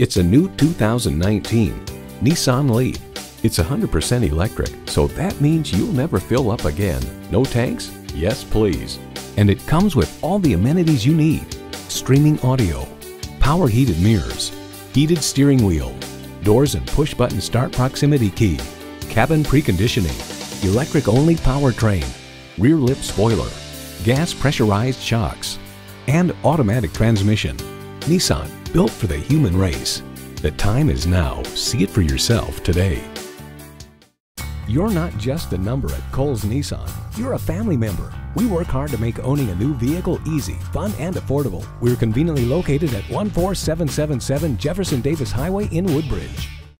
It's a new 2019 Nissan Leaf. It's 100% electric, so that means you'll never fill up again. No tanks? Yes, please. And it comes with all the amenities you need. Streaming audio, power heated mirrors, heated steering wheel, doors and push button start proximity key, cabin preconditioning, electric only powertrain, rear lip spoiler, gas pressurized shocks, and automatic transmission. Nissan, built for the human race. The time is now. See it for yourself today. You're not just a number at Cowles Nissan. You're a family member. We work hard to make owning a new vehicle easy, fun, and affordable. We're conveniently located at 14777 Jefferson Davis Highway in Woodbridge.